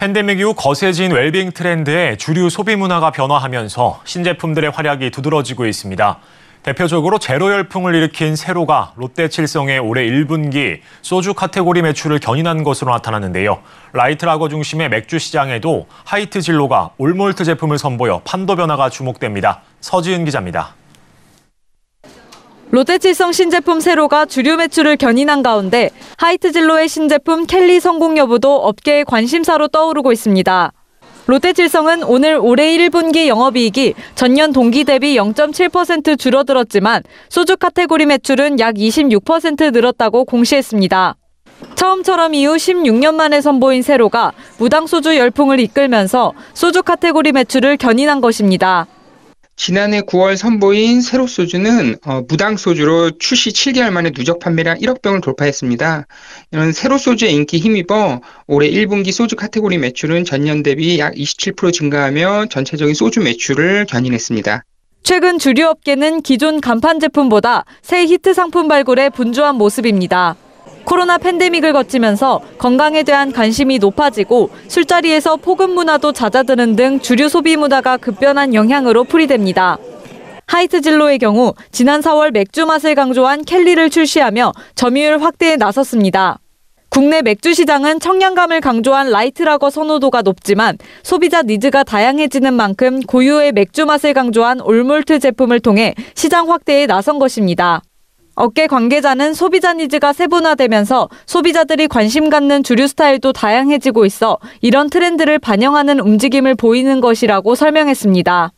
팬데믹 이후 거세진 웰빙 트렌드에 주류 소비 문화가 변화하면서 신제품들의 활약이 두드러지고 있습니다. 대표적으로 제로 열풍을 일으킨 새로가 롯데 칠성의 올해 1분기 소주 카테고리 매출을 견인한 것으로 나타났는데요. light lager 중심의 맥주 시장에도 하이트 진로가 all malt 제품을 선보여 판도 변화가 주목됩니다. 서지은 기자입니다. 롯데칠성 신제품 새로가 주류 매출을 견인한 가운데 하이트진로의 신제품 켈리 성공 여부도 업계의 관심사로 떠오르고 있습니다. 롯데칠성은 오늘 올해 1분기 영업이익이 전년 동기 대비 0.7% 줄어들었지만 소주 카테고리 매출은 약 26% 늘었다고 공시했습니다. 처음처럼 이후 16년 만에 선보인 새로가 무당 소주 열풍을 이끌면서 소주 카테고리 매출을 견인한 것입니다. 지난해 9월 선보인 새로 소주는 어, 무당 소주로 출시 7개월 만에 누적 판매량 1억 병을 돌파했습니다. 이런 새로 소주의 인기 힘입어 올해 1분기 소주 카테고리 매출은 전년 대비 약 27% 증가하며 전체적인 소주 매출을 견인했습니다. 최근 주류 업계는 기존 간판 제품보다 새 히트 상품 발굴에 분주한 모습입니다. 코로나 팬데믹을 거치면서 건강에 대한 관심이 높아지고 술자리에서 폭음 문화도 잦아드는 등 주류 소비 문화가 급변한 영향으로 풀이됩니다. 하이트 진로의 경우 지난 4월 맥주 맛을 강조한 켈리를 출시하며 점유율 확대에 나섰습니다. 국내 맥주 시장은 청량감을 강조한 light lager 선호도가 높지만 소비자 needs가 다양해지는 만큼 고유의 맥주 맛을 강조한 all malt 제품을 통해 시장 확대에 나선 것입니다. 업계 관계자는 소비자 needs가 세분화되면서 소비자들이 관심 갖는 주류 스타일도 다양해지고 있어 이런 트렌드를 반영하는 움직임을 보이는 것이라고 설명했습니다.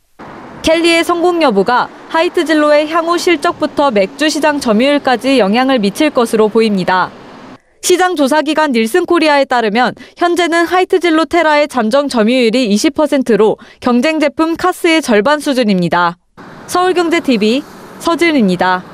켈리의 성공 여부가 하이트 진로의 향후 실적부터 맥주 시장 점유율까지 영향을 미칠 것으로 보입니다. 시장 조사기관 닐슨 코리아에 따르면 현재는 하이트 진로 테라의 잠정 점유율이 20%로 경쟁 제품 카스의 절반 수준입니다. 서울경제TV 서진입니다.